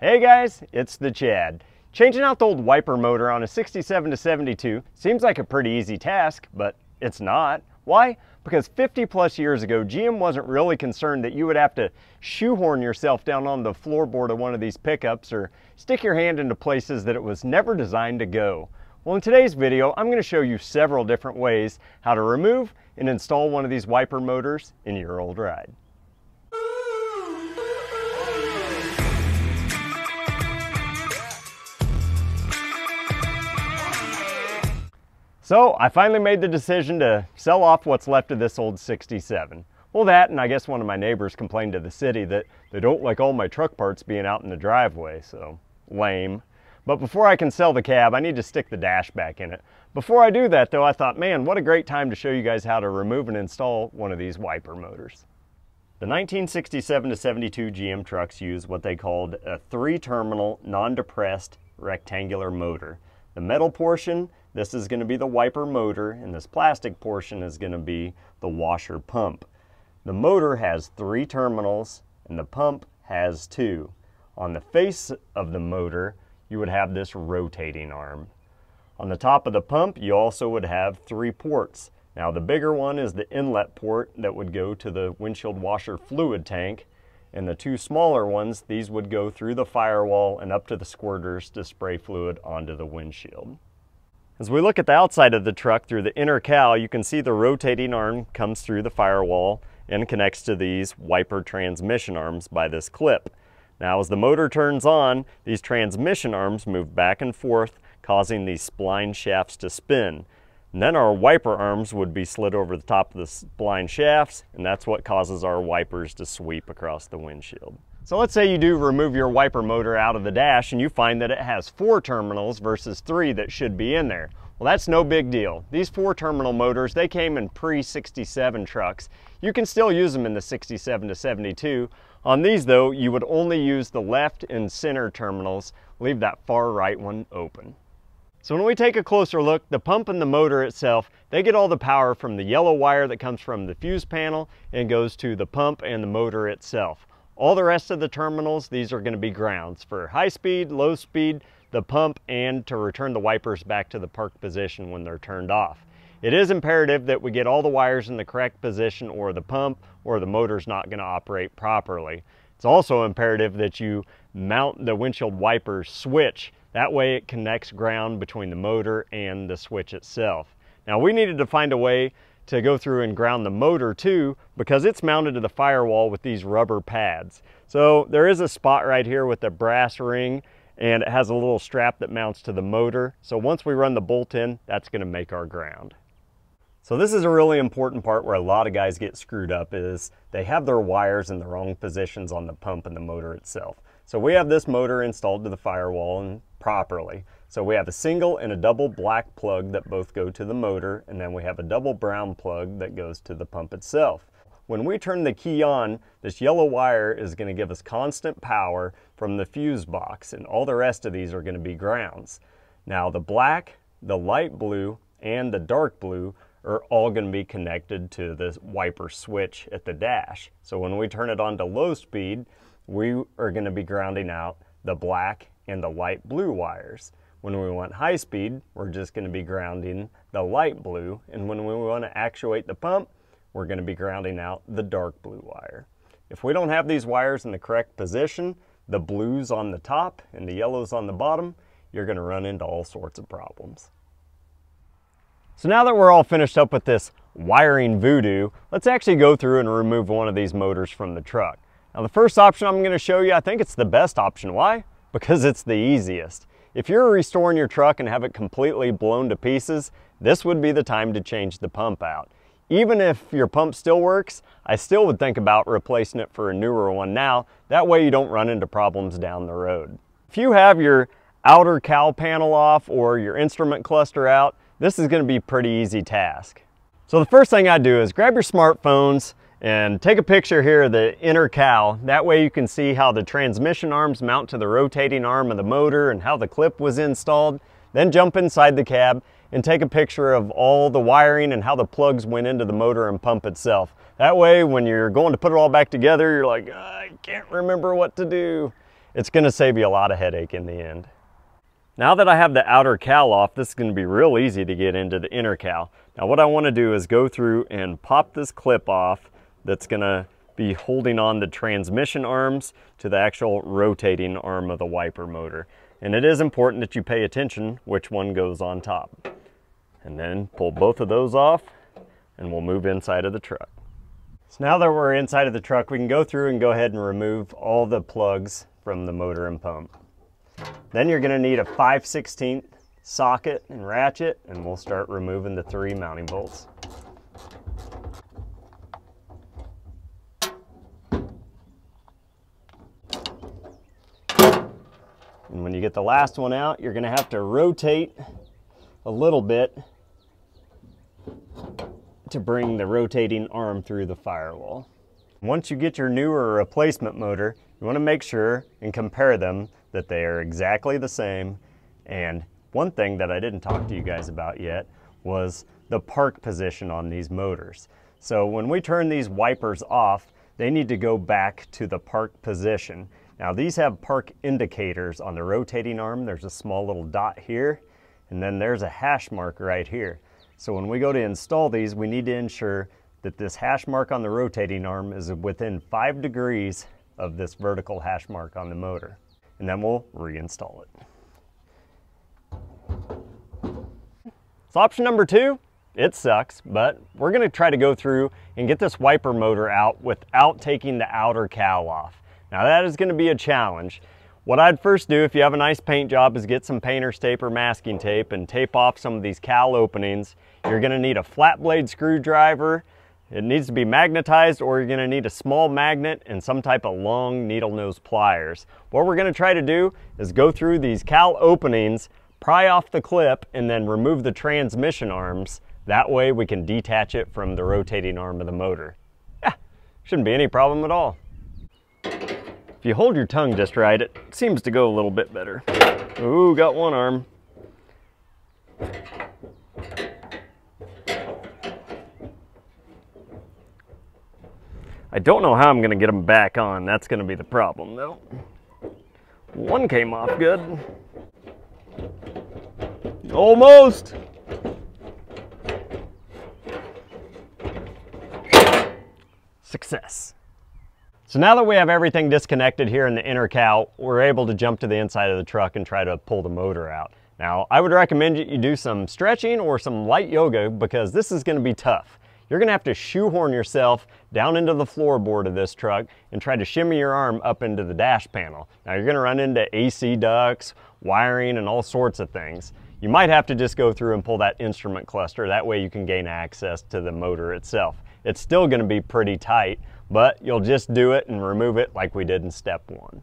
Hey guys, it's the Chad. Changing out the old wiper motor on a 67 to 72 seems like a pretty easy task, but it's not. Why? Because 50 plus years ago, GM wasn't really concerned that you would have to shoehorn yourself down on the floorboard of one of these pickups or stick your hand into places that it was never designed to go. Well, in today's video, I'm going to show you several different ways how to remove and install one of these wiper motors in your old ride. So I finally made the decision to sell off what's left of this old 67. Well that, and I guess one of my neighbors complained to the city that they don't like all my truck parts being out in the driveway, so lame. But before I can sell the cab, I need to stick the dash back in it. Before I do that though, I thought, man, what a great time to show you guys how to remove and install one of these wiper motors. The 1967 to 72 GM trucks use what they called a three-terminal, non-depressed rectangular motor. The metal portion this is going to be the wiper motor and this plastic portion is going to be the washer pump. The motor has three terminals and the pump has two. On the face of the motor, you would have this rotating arm. On the top of the pump, you also would have three ports. Now the bigger one is the inlet port that would go to the windshield washer fluid tank, and the two smaller ones, these would go through the firewall and up to the squirters to spray fluid onto the windshield. As we look at the outside of the truck through the inner cowl, you can see the rotating arm comes through the firewall and connects to these wiper transmission arms by this clip. Now as the motor turns on, these transmission arms move back and forth, causing these spline shafts to spin. And then our wiper arms would be slid over the top of the spline shafts, and that's what causes our wipers to sweep across the windshield. So let's say you do remove your wiper motor out of the dash and you find that it has four terminals versus three that should be in there. Well, that's no big deal. These four terminal motors, they came in pre-67 trucks. You can still use them in the 67 to 72. On these though, you would only use the left and center terminals, leave that far right one open. So when we take a closer look, the pump and the motor itself, they get all the power from the yellow wire that comes from the fuse panel and goes to the pump and the motor itself. All the rest of the terminals, these are gonna be grounds for high speed, low speed, the pump, and to return the wipers back to the park position when they're turned off. It is imperative that we get all the wires in the correct position or the pump or the motor's not gonna operate properly. It's also imperative that you mount the windshield wiper switch. That way it connects ground between the motor and the switch itself. Now we needed to find a way to go through and ground the motor too because it's mounted to the firewall with these rubber pads. So there is a spot right here with the brass ring and it has a little strap that mounts to the motor. So once we run the bolt in, that's gonna make our ground. So this is a really important part where a lot of guys get screwed up is they have their wires in the wrong positions on the pump and the motor itself. So we have this motor installed to the firewall and properly. So we have a single and a double black plug that both go to the motor, and then we have a double brown plug that goes to the pump itself. When we turn the key on, this yellow wire is going to give us constant power from the fuse box, and all the rest of these are going to be grounds. Now the black, the light blue, and the dark blue are all going to be connected to the wiper switch at the dash. So when we turn it on to low speed, we are going to be grounding out the black and the light blue wires. When we want high speed, we're just going to be grounding the light blue. And when we want to actuate the pump, we're going to be grounding out the dark blue wire. If we don't have these wires in the correct position, the blues on the top and the yellows on the bottom, you're going to run into all sorts of problems. So now that we're all finished up with this wiring voodoo, let's actually go through and remove one of these motors from the truck. Now the first option I'm going to show you, I think it's the best option. Why? Because it's the easiest. If you're restoring your truck and have it completely blown to pieces, this would be the time to change the pump out. Even if your pump still works, I still would think about replacing it for a newer one now. That way you don't run into problems down the road. If you have your outer cowl panel off or your instrument cluster out, this is gonna be a pretty easy task. So the first thing I do is grab your smartphones, and take a picture here of the inner cowl. That way you can see how the transmission arms mount to the rotating arm of the motor and how the clip was installed. Then jump inside the cab and take a picture of all the wiring and how the plugs went into the motor and pump itself. That way when you're going to put it all back together, you're like, I can't remember what to do. it's gonna save you a lot of headache in the end. Now that I have the outer cowl off, this is gonna be real easy to get into the inner cowl. Now what I wanna do is go through and pop this clip off that's gonna be holding on the transmission arms to the actual rotating arm of the wiper motor. And it is important that you pay attention which one goes on top. And then pull both of those off and we'll move inside of the truck. So now that we're inside of the truck, we can go through and go ahead and remove all the plugs from the motor and pump. Then you're gonna need a 5 16 socket and ratchet, and we'll start removing the three mounting bolts. And when you get the last one out, you're gonna have to rotate a little bit to bring the rotating arm through the firewall. Once you get your newer replacement motor, you want to make sure and compare them that they are exactly the same. And one thing that I didn't talk to you guys about yet was the park position on these motors. So when we turn these wipers off, they need to go back to the park position. Now these have park indicators on the rotating arm. There's a small little dot here, and then there's a hash mark right here. So when we go to install these, we need to ensure that this hash mark on the rotating arm is within five degrees of this vertical hash mark on the motor. And then we'll reinstall it. So option number two, it sucks, but we're gonna try to go through and get this wiper motor out without taking the outer cowl off. Now that is gonna be a challenge. What I'd first do if you have a nice paint job is get some painter's tape or masking tape and tape off some of these cowl openings. You're gonna need a flat blade screwdriver. It needs to be magnetized or you're gonna need a small magnet and some type of long needle nose pliers. What we're gonna try to do is go through these cowl openings, pry off the clip and then remove the transmission arms. That way we can detach it from the rotating arm of the motor. Yeah, shouldn't be any problem at all. If you hold your tongue just right, it seems to go a little bit better. Ooh, got one arm. I don't know how I'm gonna get them back on. That's gonna be the problem though. One came off good. Almost. Success. So now that we have everything disconnected here in the inner cowl, we're able to jump to the inside of the truck and try to pull the motor out. Now, I would recommend that you do some stretching or some light yoga because this is gonna be tough. You're gonna have to shoehorn yourself down into the floorboard of this truck and try to shimmy your arm up into the dash panel. Now you're gonna run into AC ducts, wiring, and all sorts of things. You might have to just go through and pull that instrument cluster. That way you can gain access to the motor itself. It's still gonna be pretty tight, but you'll just do it and remove it like we did in step one.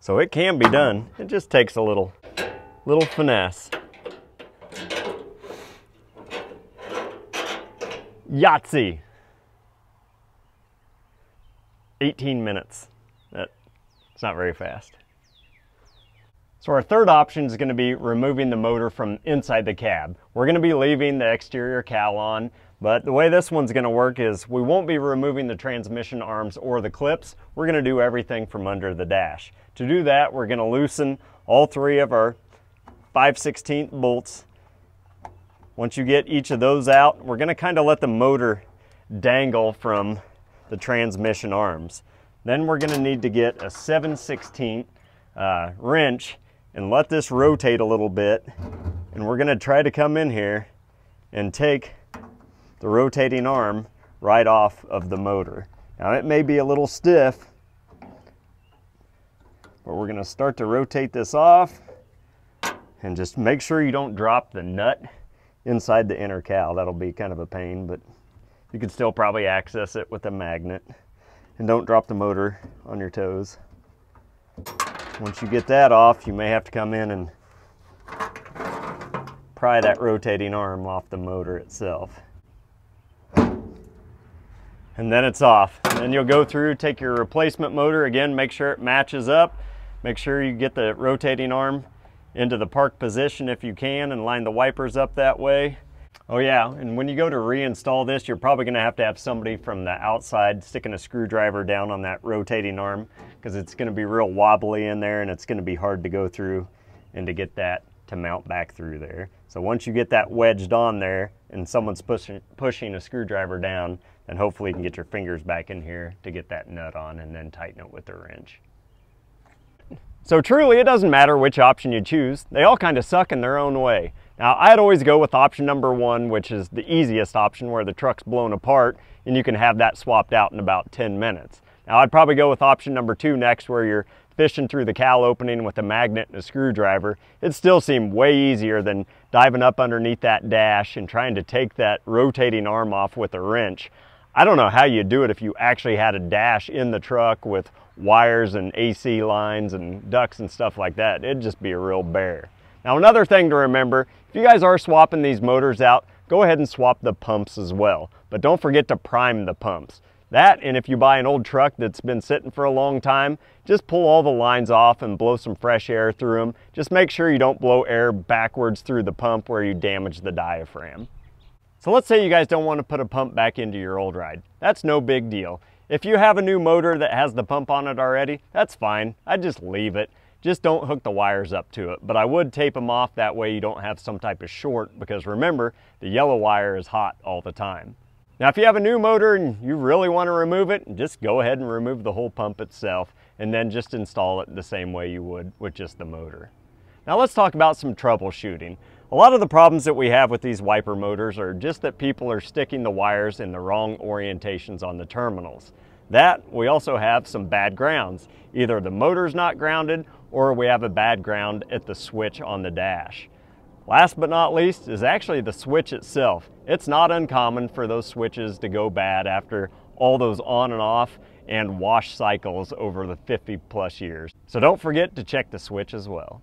So it can be done. It just takes a little, little finesse. Yahtzee. 18 minutes. It's not very fast. So our third option is going to be removing the motor from inside the cab. We're going to be leaving the exterior cowl on, but the way this one's going to work is we won't be removing the transmission arms or the clips. We're going to do everything from under the dash. To do that, we're going to loosen all three of our 5 16 bolts. Once you get each of those out, we're going to kind of let the motor dangle from the transmission arms. Then we're gonna need to get a 7 16 uh, wrench and let this rotate a little bit. And we're gonna try to come in here and take the rotating arm right off of the motor. Now it may be a little stiff, but we're gonna start to rotate this off and just make sure you don't drop the nut inside the inner cowl. That'll be kind of a pain, but you can still probably access it with a magnet and don't drop the motor on your toes. Once you get that off, you may have to come in and pry that rotating arm off the motor itself. And then it's off. And then you'll go through, take your replacement motor, again, make sure it matches up, make sure you get the rotating arm into the park position if you can and line the wipers up that way. Oh yeah, and when you go to reinstall this, you're probably gonna have to have somebody from the outside sticking a screwdriver down on that rotating arm because it's gonna be real wobbly in there and it's gonna be hard to go through and to get that to mount back through there. So once you get that wedged on there and someone's pushing, pushing a screwdriver down, then hopefully you can get your fingers back in here to get that nut on and then tighten it with a wrench. So truly, it doesn't matter which option you choose. They all kind of suck in their own way. Now, I'd always go with option number one, which is the easiest option where the truck's blown apart and you can have that swapped out in about 10 minutes. Now, I'd probably go with option number two next where you're fishing through the cowl opening with a magnet and a screwdriver. It still seemed way easier than diving up underneath that dash and trying to take that rotating arm off with a wrench. I don't know how you'd do it if you actually had a dash in the truck with wires and AC lines and ducts and stuff like that. It'd just be a real bear. Now another thing to remember, if you guys are swapping these motors out, go ahead and swap the pumps as well. But don't forget to prime the pumps. That, and if you buy an old truck that's been sitting for a long time, just pull all the lines off and blow some fresh air through them. Just make sure you don't blow air backwards through the pump where you damage the diaphragm. So let's say you guys don't want to put a pump back into your old ride. That's no big deal. If you have a new motor that has the pump on it already, that's fine. I'd just leave it. Just don't hook the wires up to it. But I would tape them off that way you don't have some type of short because remember, the yellow wire is hot all the time. Now if you have a new motor and you really want to remove it, just go ahead and remove the whole pump itself and then just install it the same way you would with just the motor. Now let's talk about some troubleshooting. A lot of the problems that we have with these wiper motors are just that people are sticking the wires in the wrong orientations on the terminals. That, we also have some bad grounds. Either the motor's not grounded or we have a bad ground at the switch on the dash. Last but not least is actually the switch itself. It's not uncommon for those switches to go bad after all those on and off and wash cycles over the 50 plus years. So don't forget to check the switch as well.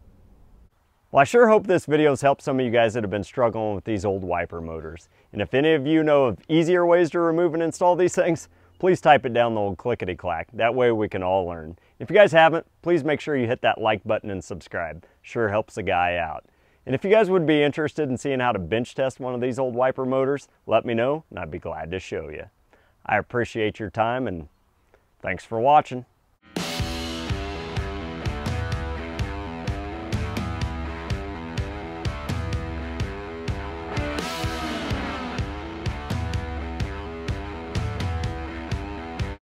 Well, I sure hope this video has helped some of you guys that have been struggling with these old wiper motors. And if any of you know of easier ways to remove and install these things, please type it down the old clickety-clack. That way we can all learn. If you guys haven't, please make sure you hit that like button and subscribe. Sure helps a guy out. And if you guys would be interested in seeing how to bench test one of these old wiper motors, let me know and I'd be glad to show you. I appreciate your time and thanks for watching.